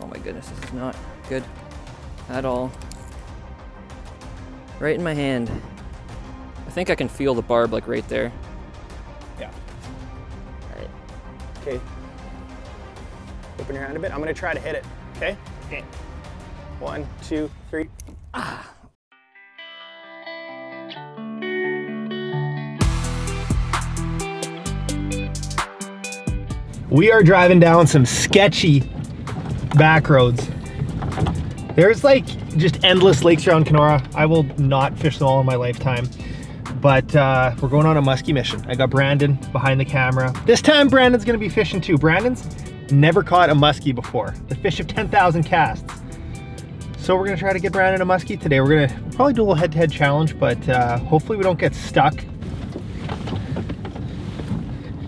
Oh my goodness, this is not good at all. Right in my hand. I think I can feel the barb like right there. Yeah. All right. Okay. Open your hand a bit. I'm gonna try to hit it. Okay. Okay. One, two, three. Ah. We are driving down some sketchy back roads. There's like just endless lakes around Kenora. I will not fish them all in my lifetime. But uh, we're going on a muskie mission. I got Brandon behind the camera. This time Brandon's gonna be fishing too. Brandon's never caught a muskie before. The fish of 10,000 casts. So we're gonna try to get Brandon a muskie today. We're gonna probably do a little head-to-head -head challenge, but uh, hopefully we don't get stuck.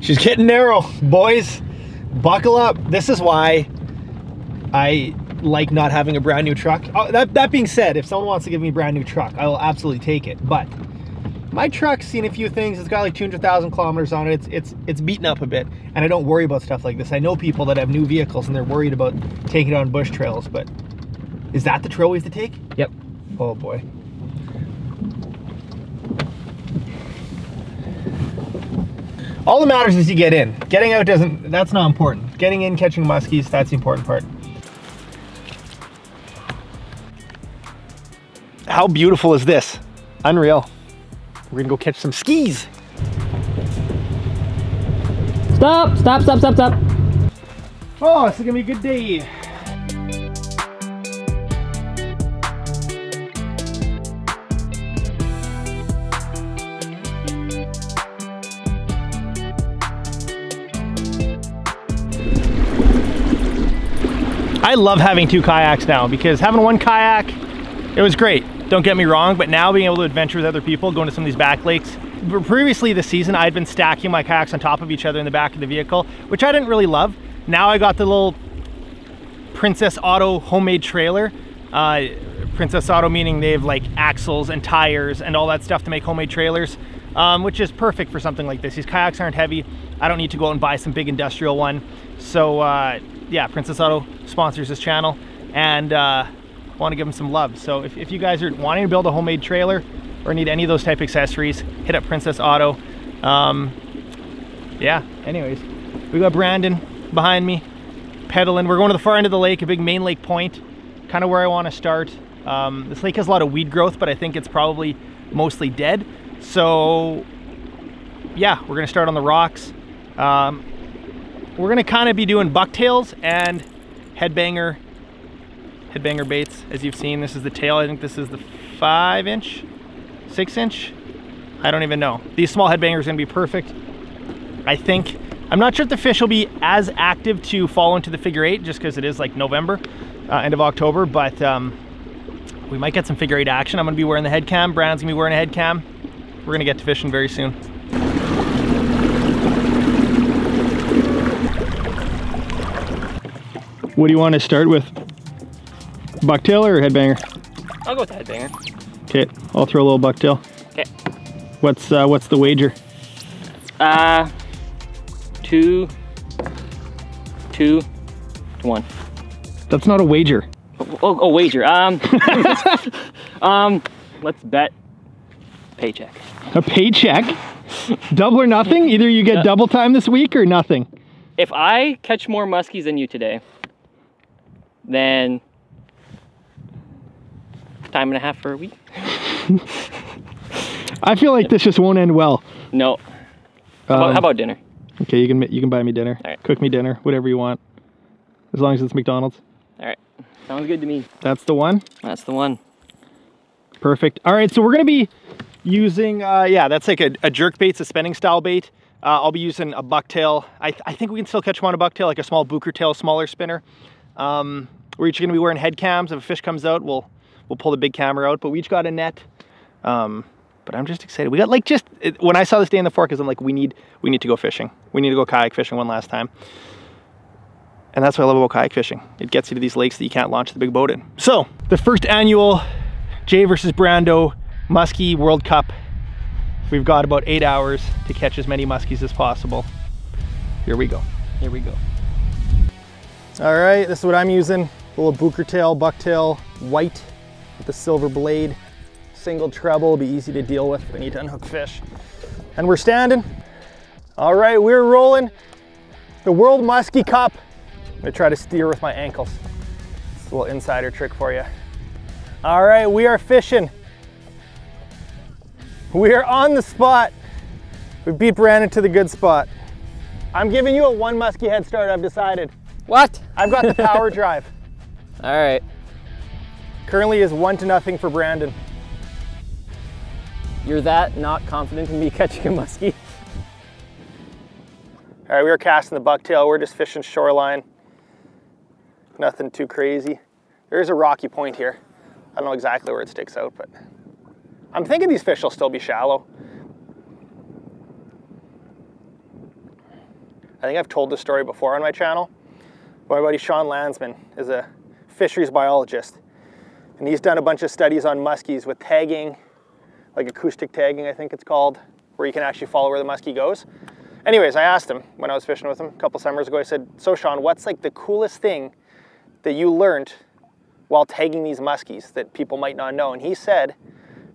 She's getting narrow, boys. Buckle up. This is why I like not having a brand new truck. Oh, that, that being said, if someone wants to give me a brand new truck, I will absolutely take it. But my truck's seen a few things. It's got like 200,000 kilometers on it. It's, it's, it's beaten up a bit. And I don't worry about stuff like this. I know people that have new vehicles and they're worried about taking it on bush trails. But is that the trail we have to take? Yep. Oh boy. All that matters is you get in. Getting out doesn't, that's not important. Getting in, catching muskies, that's the important part. How beautiful is this? Unreal. We're gonna go catch some skis. Stop, stop, stop, stop, stop. Oh, this is gonna be a good day. I love having two kayaks now because having one kayak, it was great. Don't get me wrong, but now being able to adventure with other people, going to some of these back lakes. Previously this season, I'd been stacking my kayaks on top of each other in the back of the vehicle, which I didn't really love. Now I got the little Princess Auto homemade trailer. Uh, Princess Auto meaning they have like axles and tires and all that stuff to make homemade trailers, um, which is perfect for something like this. These kayaks aren't heavy. I don't need to go out and buy some big industrial one. So uh, yeah, Princess Auto sponsors this channel and uh, want to give them some love. So if, if you guys are wanting to build a homemade trailer or need any of those type accessories, hit up Princess Auto. Um, yeah, anyways, we got Brandon behind me pedaling. We're going to the far end of the lake, a big main lake point, kind of where I want to start. Um, this lake has a lot of weed growth, but I think it's probably mostly dead. So yeah, we're gonna start on the rocks. Um, we're gonna kind of be doing bucktails and headbanger, headbanger baits. As you've seen, this is the tail. I think this is the five inch, six inch. I don't even know. These small headbangers gonna be perfect. I think, I'm not sure if the fish will be as active to fall into the figure eight just because it is like November, uh, end of October, but um, we might get some figure eight action. I'm gonna be wearing the head cam. Brandon's gonna be wearing a head cam. We're gonna get to fishing very soon. What do you want to start with? Bucktail or headbanger? I'll go with the headbanger. Okay, I'll throw a little bucktail. Okay. What's uh, what's the wager? Uh, two, two one. That's not a wager. Oh, oh, oh wager. Um, um, let's bet paycheck. A paycheck? double or nothing? Either you get Yeah. double time this week or nothing. If I catch more muskies than you today, then time and a half for a week. I feel like this just won't end well. No. How, about, Um, how about dinner? Okay, you can you can buy me dinner, right. cook me dinner, whatever you want, as long as it's McDonald's. All right. Sounds good to me. That's the one. That's the one. Perfect. All right, so we're gonna be using, uh, yeah, that's like a, a jerk bait, suspending style bait. Uh, I'll be using a bucktail. I, I think we can still catch them on a bucktail, like a small booker tail, smaller spinner. Um, we're each gonna be wearing head cams. If a fish comes out, we'll we'll pull the big camera out. But we each got a net. Um, but I'm just excited. We got like just it, when I saw this day in the fork, is I'm like, we need we need to go fishing. We need to go kayak fishing one last time. And that's what I love about kayak fishing. It gets you to these lakes that you can't launch the big boat in. So the first annual Jay versus Brando Muskie World Cup. We've got about eight hours to catch as many muskies as possible. Here we go. Here we go. All right, this is what I'm using. little booker tail, bucktail, white with the silver blade. Single treble, be easy to deal with need to unhook fish. And we're standing. All right, we're rolling. The World Muskie Cup. I'm gonna try to steer with my ankles. It's a little insider trick for you. All right, we are fishing. We are on the spot. We beat Brandon to the good spot. I'm giving you a one muskie head start, I've decided. What? I've got the power drive. All right. Currently is one to nothing for Brandon. You're that not confident in me catching a muskie? All right, we were casting the bucktail. We're just fishing shoreline. Nothing too crazy. There is a rocky point here. I don't know exactly where it sticks out, but I'm thinking these fish will still be shallow. I think I've told this story before on my channel. My buddy Sean Landsman is a fisheries biologist, and he's done a bunch of studies on muskies with tagging, like acoustic tagging, I think it's called, where you can actually follow where the muskie goes. Anyways, I asked him when I was fishing with him a couple summers ago, I said, so Sean, what's like the coolest thing that you learned while tagging these muskies that people might not know? And he said,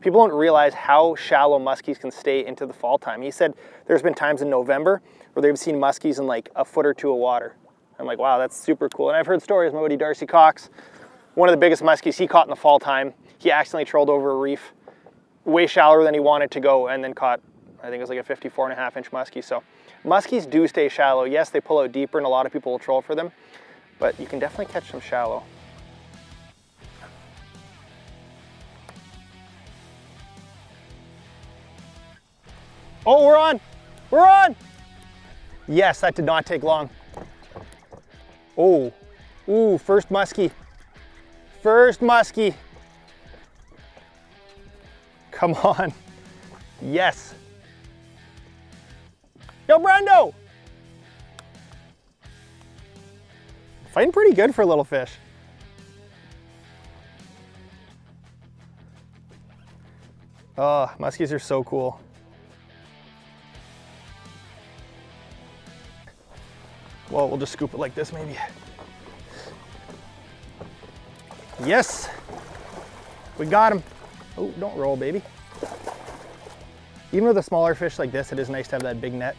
people don't realize how shallow muskies can stay into the fall time. He said there's been times in November where they've seen muskies in like a foot or two of water. I'm like, wow, that's super cool. And I've heard stories, my buddy Darcy Cox, one of the biggest muskies he caught in the fall time, he accidentally trolled over a reef way shallower than he wanted to go and then caught, I think it was like a 54 and a half inch muskie. So muskies do stay shallow. Yes, they pull out deeper and a lot of people will troll for them, but you can definitely catch them shallow. Oh, we're on, we're on. Yes, that did not take long. Oh, ooh, first muskie. First muskie. Come on. Yes. Yo, Brando! Fighting pretty good for a little fish. Oh, muskies are so cool. Well, we'll just scoop it like this maybe. Yes, we got him. Oh, don't roll, baby. Even with a smaller fish like this, it is nice to have that big net.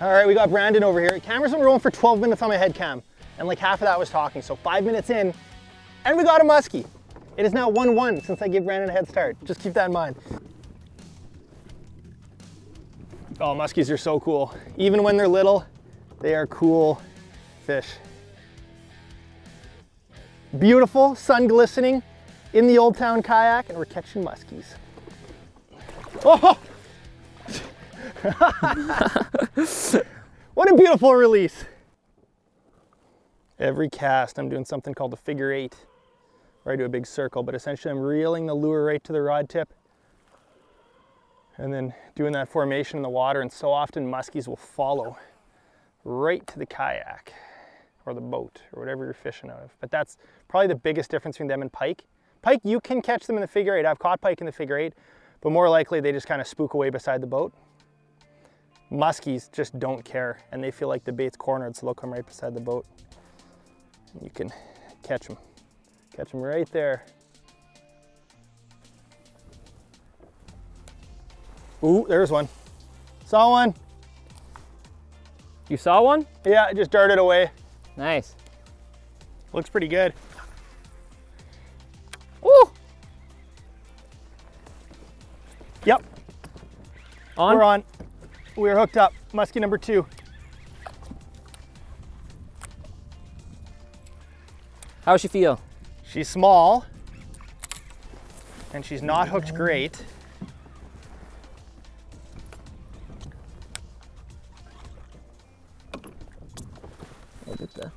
All right, we got Brandon over here. Camera's been rolling for 12 minutes on my head cam, and like half of that was talking. So five minutes in, and we got a muskie. It is now 1-1 since I gave Brandon a head start. Just keep that in mind. Oh, muskies are so cool. Even when they're little, they are cool fish. Beautiful, sun glistening in the Old Town kayak, and we're catching muskies. Oh! what a beautiful release. Every cast, I'm doing something called the figure eight, where I do a big circle, but essentially I'm reeling the lure right to the rod tip and then doing that formation in the water, and so often muskies will follow right to the kayak or the boat or whatever you're fishing out of. But that's probably the biggest difference between them and pike. Pike, you can catch them in the figure eight. I've caught pike in the figure eight, but more likely they just kind of spook away beside the boat. Muskies just don't care and they feel like the bait's cornered, so they'll come right beside the boat. And you can catch them. Catch them right there. Ooh, there's one. Saw one. You saw one? Yeah, it just darted away. Nice. Looks pretty good. Ooh! Yep, On? we're on. We're hooked up. Muskie number two. How's she feel? She's small and she's not hooked great. Look at.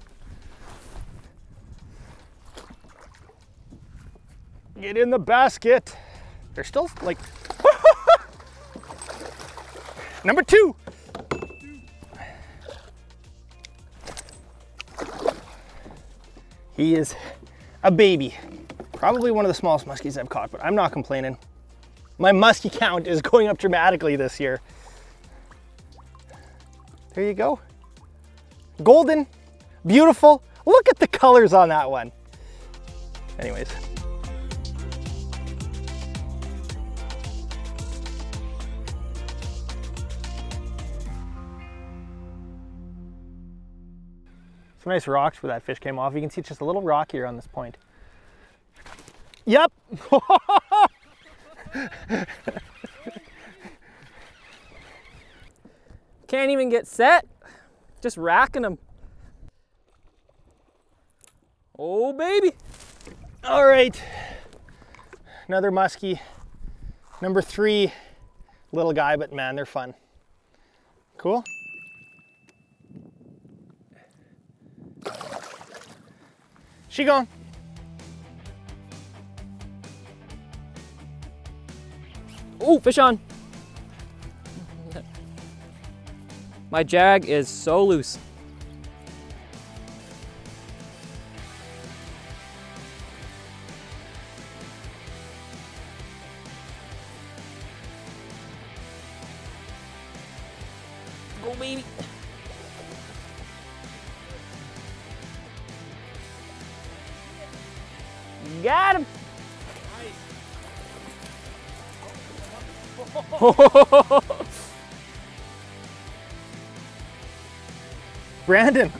Get in the basket. They're still like. Number two. He is a baby. Probably one of the smallest muskies I've caught, but I'm not complaining. My muskie count is going up dramatically this year. There you go. Golden, beautiful. Look at the colors on that one. anyways. Some nice rocks where that fish came off. You can see it's just a little rock here on this point. Yep. Can't even get set. Just racking them. Oh, baby. All right. Another muskie. Number three. Little guy, but man, they're fun. Cool. She gone. Oh, fish on. My jag is so loose. Brandon,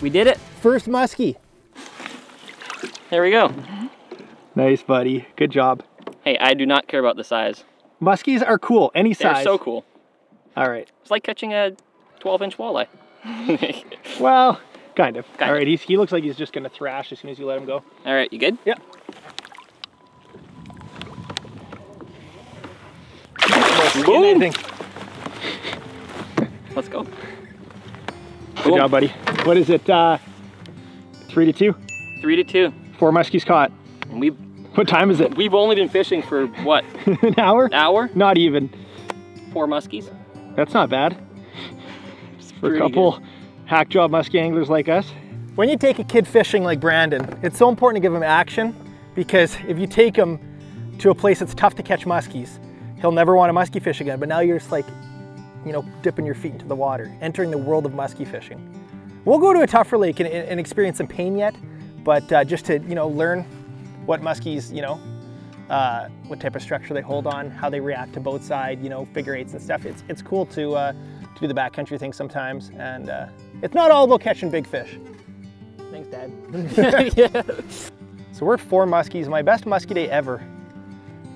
we did it. first muskie. There we go. Nice, buddy. Good job. Hey, I do not care about the size. Muskies are cool, any They're size. so cool. All right. It's like catching a 12 inch walleye. Well, kind of. Kind All of. he's, he looks like he's just gonna thrash as soon as you let him go. All right, you good? Yeah. Boom. Anything. Let's go. Good job, buddy. What is it? Uh, three to two. Three to two. Four muskies caught. And we've What time is it? we've only been fishing for what? An hour? An hour? Not even. Four muskies. That's not bad. For a pretty couple hack job muskie anglers like us. When you take a kid fishing like Brandon, it's so important to give him action because if you take him to a place that's tough to catch muskies, he'll never want to muskie fish again. But now you're just like, you know, dipping your feet into the water, entering the world of muskie fishing. We'll go to a tougher lake and, and experience some pain yet, but uh, just to, you know, learn what muskies, you know, uh, what type of structure they hold on, how they react to both side, you know, figure eights and stuff. It's, it's cool to, uh, to do the backcountry thing sometimes. And uh, it's not all about catching big fish. Thanks, Dad. yeah. So we're four muskies. My best muskie day ever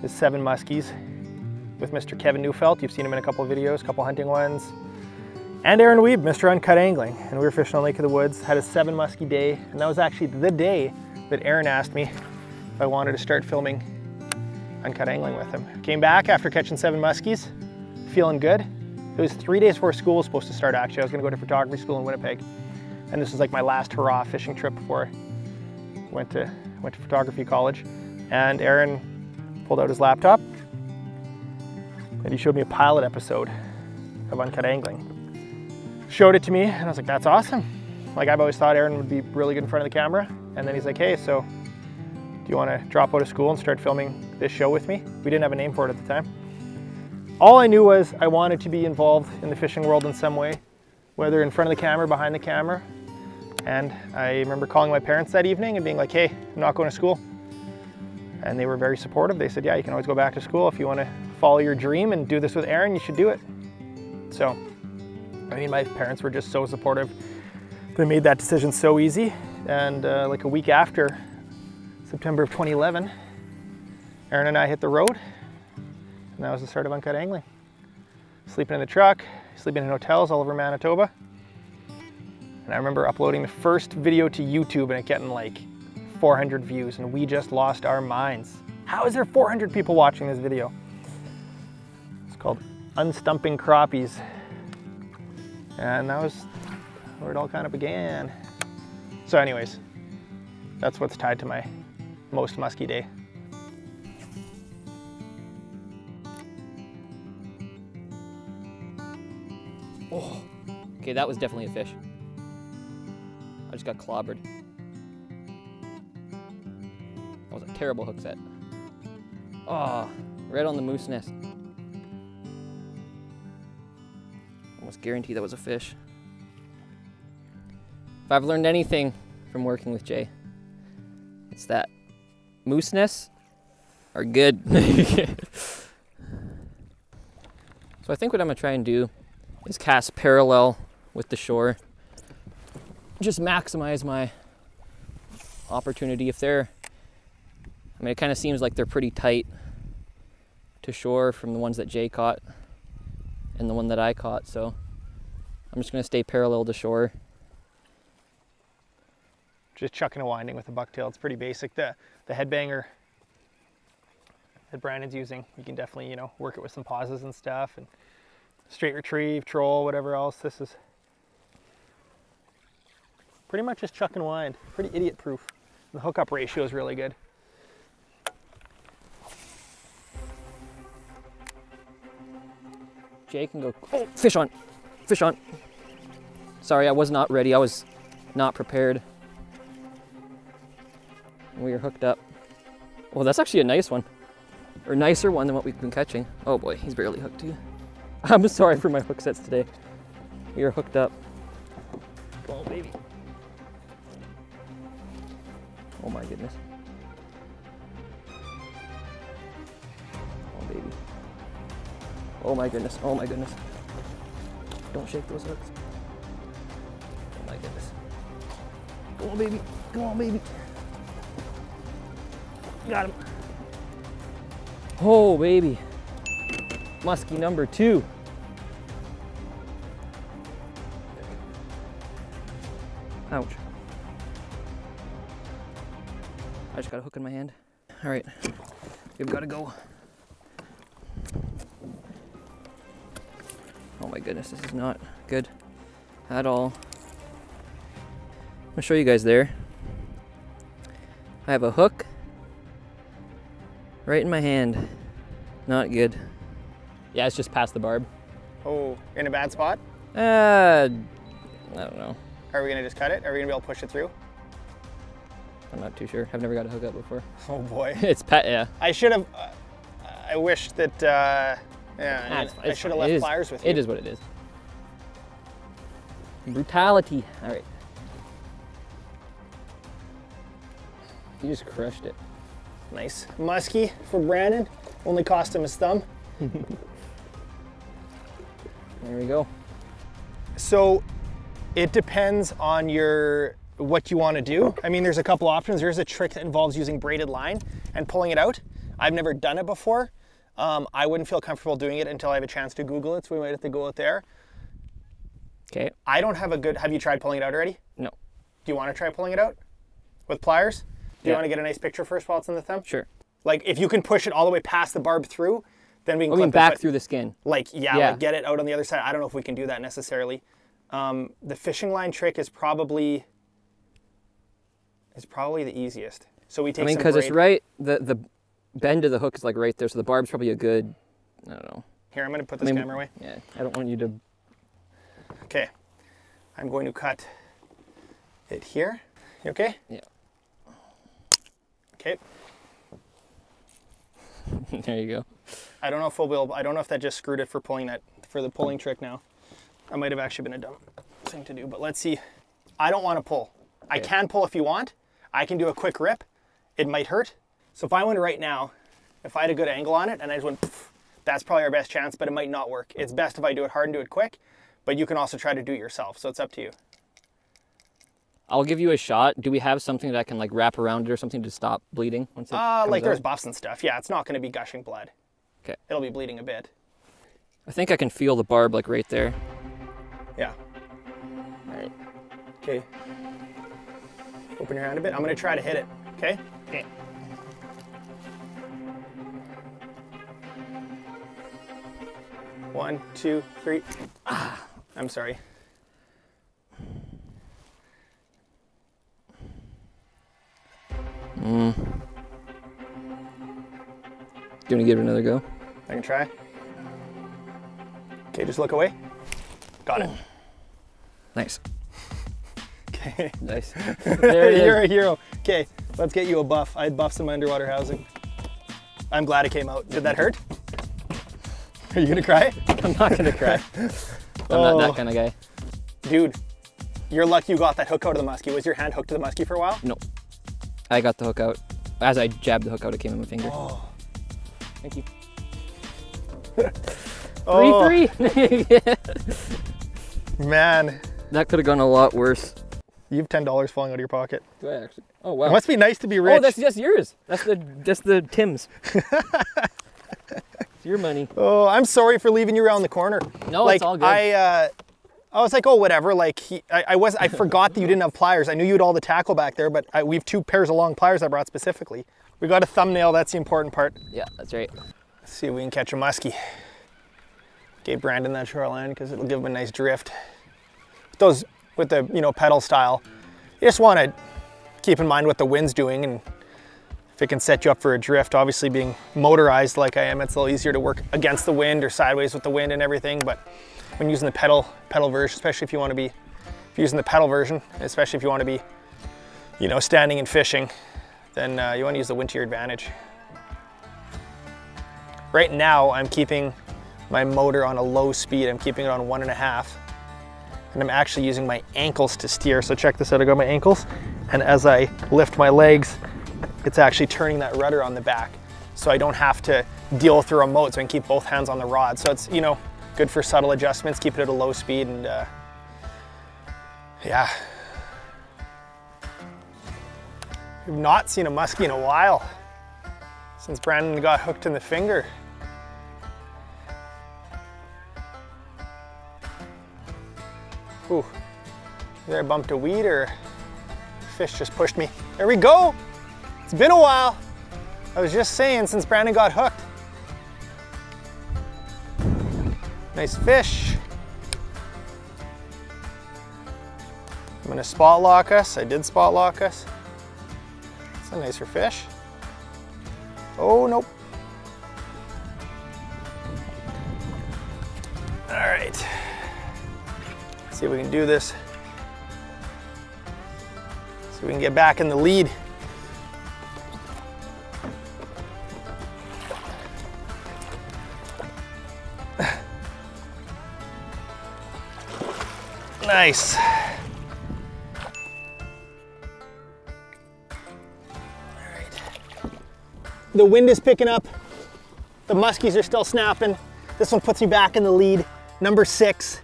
is seven muskies with Mr. Kevin Neufeld. You've seen him in a couple videos, a couple hunting ones. And Aaron Wiebe, Mr. Uncut Angling. And we were fishing on Lake of the Woods, had a seven muskie day. And that was actually the day that Aaron asked me if I wanted to start filming Uncut Angling with him. Came back after catching seven muskies, feeling good. It was three days before school was supposed to start actually. I was gonna go to photography school in Winnipeg. And this was like my last hurrah fishing trip before I went to, went to photography college. And Aaron pulled out his laptop and he showed me a pilot episode of Uncut Angling. Showed it to me and I was like, that's awesome. Like I've always thought Aaron would be really good in front of the camera. And then he's like, hey, so do you want to drop out of school and start filming this show with me? We didn't have a name for it at the time. All I knew was I wanted to be involved in the fishing world in some way, whether in front of the camera, behind the camera. And I remember calling my parents that evening and being like, hey, I'm not going to school. And they were very supportive. They said, yeah, you can always go back to school. If you want to follow your dream and do this with Aaron, you should do it. So, I mean, my parents were just so supportive. They made that decision so easy. And uh, like a week after, September of 2011, Aaron and I hit the road. And that was the start of Uncut Angling. Sleeping in the truck, sleeping in hotels all over Manitoba. And I remember uploading the first video to YouTube and it getting like 400 views and we just lost our minds. How is there 400 people watching this video? Called Unstumping Crappies. And that was where it all kind of began. So anyways, that's what's tied to my most musky day. Oh, Okay, that was definitely a fish. I just got clobbered. That was a terrible hook set. Oh, right on the moose nest. Guarantee that was a fish. If I've learned anything from working with Jay, It's that mooseness are good. so I think what I'm gonna try and do is cast parallel with the shore. Just maximize my opportunity. If they're, I mean, it kind of seems like they're pretty tight to shore from the ones that Jay caught and the one that I caught. So I'm just gonna stay parallel to shore. Just chucking a winding with a bucktail. It's pretty basic. The the headbanger that Brandon's using, you can definitely, you know, work it with some pauses and stuff and straight retrieve, troll, whatever else. This is pretty much just chuck and wind. Pretty idiot proof. The hookup ratio is really good. Jay can go, oh, fish on, fish on. Sorry, I was not ready. I was not prepared. We are hooked up. Well, that's actually a nice one. Or nicer one than what we've been catching. Oh boy, he's barely hooked too. I'm sorry for my hook sets today. We are hooked up. Oh baby. Oh my goodness. Oh baby. Oh my goodness. Oh my goodness. Don't shake those hooks. Oh my goodness. Come on, baby. Come on, baby. Got him. Oh, baby. Muskie number two. Ouch. I just got a hook in my hand. All right, we've got to go. Goodness, this is not good at all. I'm gonna show you guys there. I have a hook right in my hand. Not good. Yeah, it's just past the barb. Oh, in a bad spot? Uh, I don't know. Are we gonna just cut it? Are we gonna be able to push it through? I'm not too sure. I've never got a hook up before. Oh boy. it's pet, yeah. I should have, uh, I wish that, uh, yeah, Ah, I, I should have left is- pliers with you. It is what it is. Brutality. All right. You just crushed it. Nice. Muskie for Brandon. Only cost him his thumb. There we go. So it depends on your what you want to do. I mean, there's a couple options. There's a trick that involves using braided line and pulling it out. I've never done it before. Um, I wouldn't feel comfortable doing it until I have a chance to Google it, so we might have to go out there. Okay. I don't have a good. Have you tried pulling it out already? No. Do you want to try pulling it out with pliers? Do you want to get a nice picture first while it's in the thumb? Sure. Like if you can push it all the way past the barb through, then we can I mean, it, back but- through the skin. like yeah, Yeah. like get it out on the other side. I don't know if we can do that necessarily. Um, the fishing line trick is probably is probably the easiest. So we take I mean, because it's right. The the bend of the hook is like right there, so the barb's probably a good. I don't know. Here, I'm going to put I this mean, camera away. Yeah. I don't want you to. Okay, I'm going to cut it here. You okay? Yeah. Okay. there you go. I don't know if we'll be able, I don't know if that just screwed it for pulling that for the pulling trick now. That might have actually been a dumb thing to do, but let's see. I don't want to pull. I can pull if you want. I can do a quick rip. It might hurt. So if I went right now, if I had a good angle on it and I just went, pff, that's probably our best chance, but it might not work. It's best if I do it hard and do it quick, but you can also try to do it yourself. So it's up to you. I'll give you a shot. Do we have something that I can like wrap around it or something to stop bleeding once it Uh, comes like there's out? buffs and stuff. Yeah, it's not going to be gushing blood. Okay. It'll be bleeding a bit. I think I can feel the barb like right there. Yeah. All right. Okay. Open your hand a bit. I'm gonna try to hit it. Okay. Okay. One, two, three. Ah, I'm sorry. Do you want to give it another go? I can try. Okay, just look away. Got it. Nice. Okay. Nice. There it You're is. a hero. Okay, let's get you a buff. I had buffs in my underwater housing. I'm glad it came out. Did that hurt? Are you gonna cry? I'm not gonna cry. I'm not Oh. that kind of guy. Dude, you're lucky you got that hook out of the muskie. Was your hand hooked to the muskie for a while? No. I got the hook out. As I jabbed the hook out, it came in my finger. Oh. Thank you. Oh, Three, three. man. that could have gone a lot worse. You have $10 falling out of your pocket. Do I actually? Oh wow! It must be nice to be oh, rich. Oh, that's just yours. That's the just the Tim's. It's your money. Oh, I'm sorry for leaving you around the corner. No, like, it's all good. I, uh, I was like, oh, whatever. Like, he, I, I was, I forgot that you didn't have pliers. I knew you had all the tackle back there, but I, we have two pairs of long pliers I brought specifically. We got a thumbnail. That's the important part. yeah, that's right. Let's see if we can catch a muskie. Gave Brandon that shoreline because it'll give him a nice drift. Those with the you know pedal style, you just want to keep in mind what the wind's doing and it can set you up for a drift. Obviously, being motorized like I am, it's a little easier to work against the wind or sideways with the wind and everything. But when using the pedal pedal version, especially if you want to be if you're using the pedal version, especially if you want to be you know standing and fishing, then uh, you want to use the wind to your advantage. Right now, I'm keeping my motor on a low speed. I'm keeping it on one and a half. And I'm actually using my ankles to steer. So check this out, I got my ankles. And as I lift my legs, it's actually turning that rudder on the back. So I don't have to deal with the remote, so I can keep both hands on the rod. So it's, you know, good for subtle adjustments, keep it at a low speed and uh, yeah. We've not seen a muskie in a while since Brandon got hooked in the finger. Ooh, there I bumped a weed or fish just pushed me. There we go. It's been a while. I was just saying since Brandon got hooked. Nice fish. I'm gonna spot lock us. I did spot lock us. It's a nicer fish. Oh, nope. All right. See if we can do this. See if we can get back in the lead. Nice. The wind is picking up. The muskies are still snapping. This one puts me back in the lead. Number six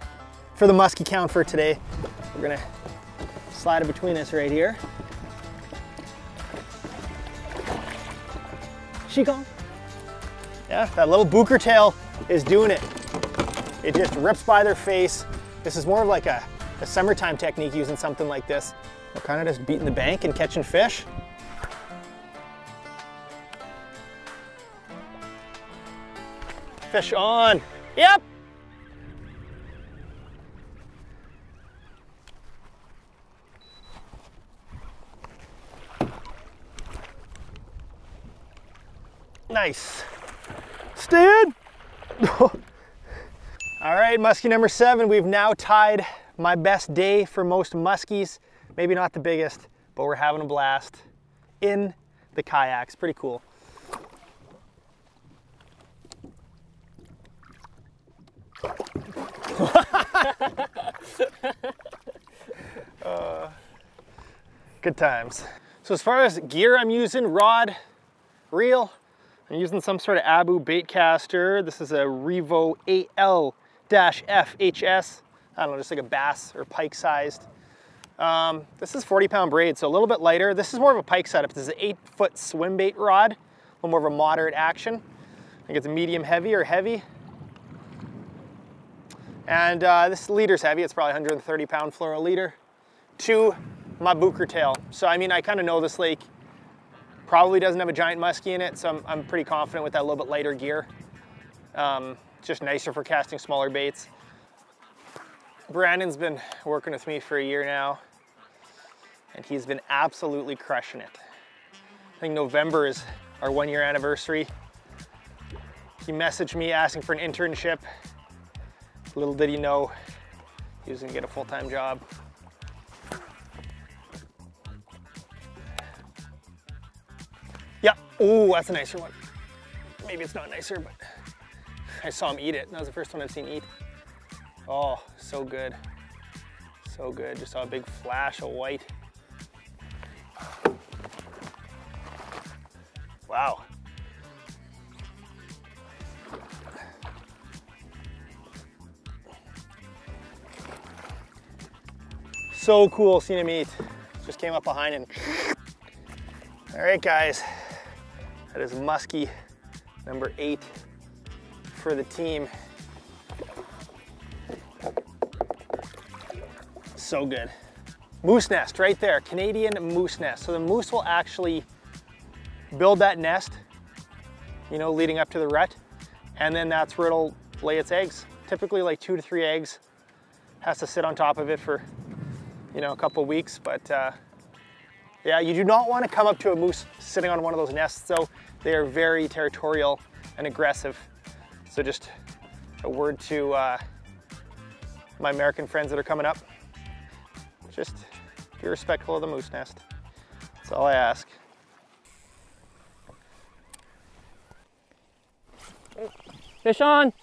for the muskie count for today. We're gonna slide it between us right here. She gone? Yeah, that little booker tail is doing it. It just rips by their face. This is more of like a, a summertime technique using something like this. We're kind of just beating the bank and catching fish. Fish on. Yep. Nice. Stan. All right, muskie number seven. We've now tied my best day for most muskies. Maybe not the biggest, but we're having a blast in the kayaks. Pretty cool. Uh, good times. So as far as gear I'm using, rod, reel, I'm using some sort of Abu bait caster. This is a Revo AL-FHS. I don't know, just like a bass or pike sized. Um, this is 40 pound braid, so a little bit lighter. This is more of a pike setup. This is an eight foot swim bait rod, a little more of a moderate action. I think it's a medium heavy or heavy. And uh, this leader's heavy, it's probably 130 pound fluoro leader to my booker tail. So I mean, I kind of know this lake probably doesn't have a giant muskie in it, so I'm, I'm pretty confident with that little bit lighter gear. Um, it's just nicer for casting smaller baits. Brandon's been working with me for a year now, and he's been absolutely crushing it. I think November is our one year anniversary. He messaged me asking for an internship. Little did he know he was gonna get a full-time job. Yeah, ooh, that's a nicer one. Maybe it's not nicer, but I saw him eat it. That was the first one I've seen eat. Oh, so good. So good. Just saw a big flash of white. Wow. So cool seeing him eat. Just came up behind him. All right, guys. That is muskie number eight for the team. So good. Moose nest right there, Canadian moose nest. So the moose will actually build that nest, you know, leading up to the rut, and then that's where it'll lay its eggs. Typically like two to three eggs. Has to sit on top of it for, you know, a couple weeks, but uh, yeah, you do not want to come up to a moose sitting on one of those nests, so they are very territorial and aggressive. So just a word to uh, my American friends that are coming up. Just be respectful of the moose nest. That's all I ask. Fish on!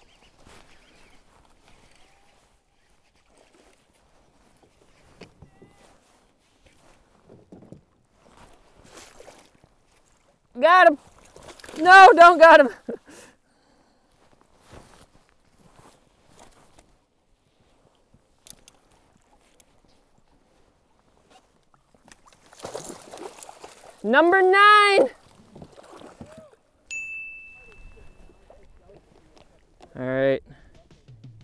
Got him! No, don't got him! Number nine! All right,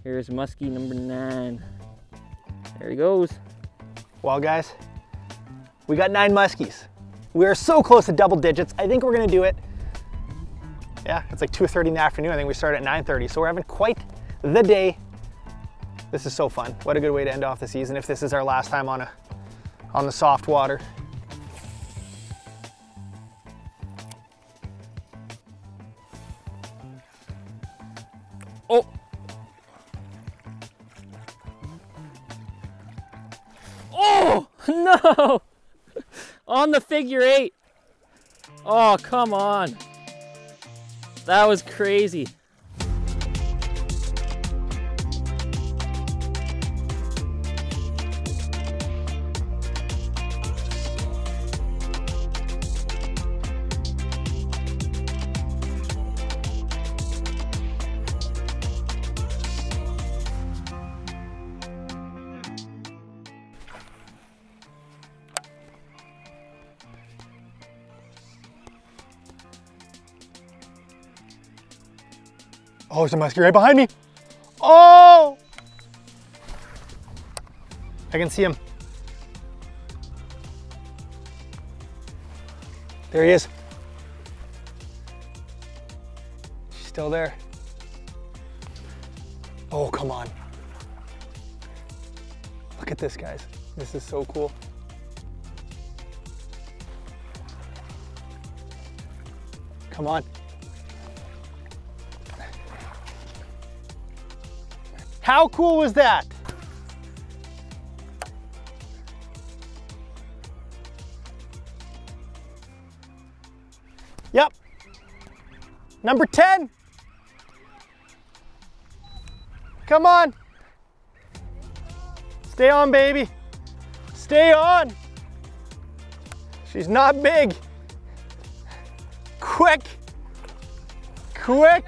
here's muskie number nine. There he goes. Well, guys, we got nine muskies. We are so close to double digits. I think we're gonna do it. Yeah, it's like 2.30 in the afternoon. I think we start at 9.30. So we're having quite the day. This is so fun. What a good way to end off the season if this is our last time on a on the soft water. Oh, come on. That was crazy. Oh, there's a muskie right behind me. Oh! I can see him. There he is. Still there. Oh, come on. Look at this, guys. This is so cool. Come on. How cool was that? Yep. Number 10. Come on. Stay on, baby. Stay on. She's not big. Quick. Quick.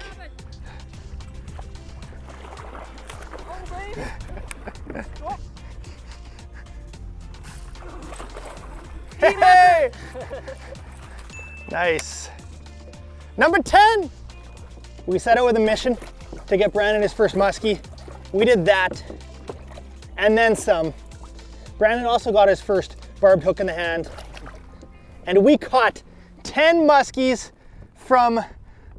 Nice. Number 10. We set out with a mission to get Brandon his first muskie. We did that and then some. Brandon also got his first barbed hook in the hand. And we caught 10 muskies from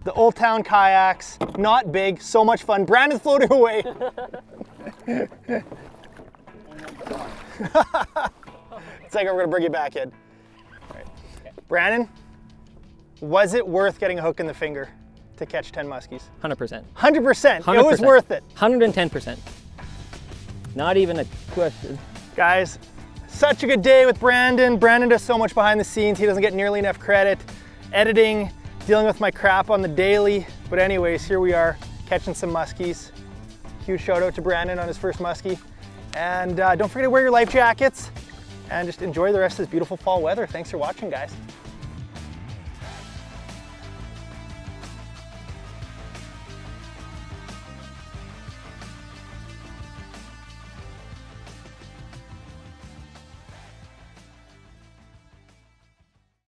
the Old Town kayaks. Not big, so much fun. Brandon floating away. it's like we're gonna bring you back in. Brandon, was it worth getting a hook in the finger to catch 10 muskies? 100%. 100%. 100%. It was worth it. 110%. Not even a question. Guys, such a good day with Brandon. Brandon does so much behind the scenes. He doesn't get nearly enough credit. Editing, dealing with my crap on the daily. But anyways, here we are catching some muskies. Huge shout out to Brandon on his first muskie. And uh, don't forget to wear your life jackets and just enjoy the rest of this beautiful fall weather. Thanks for watching, guys.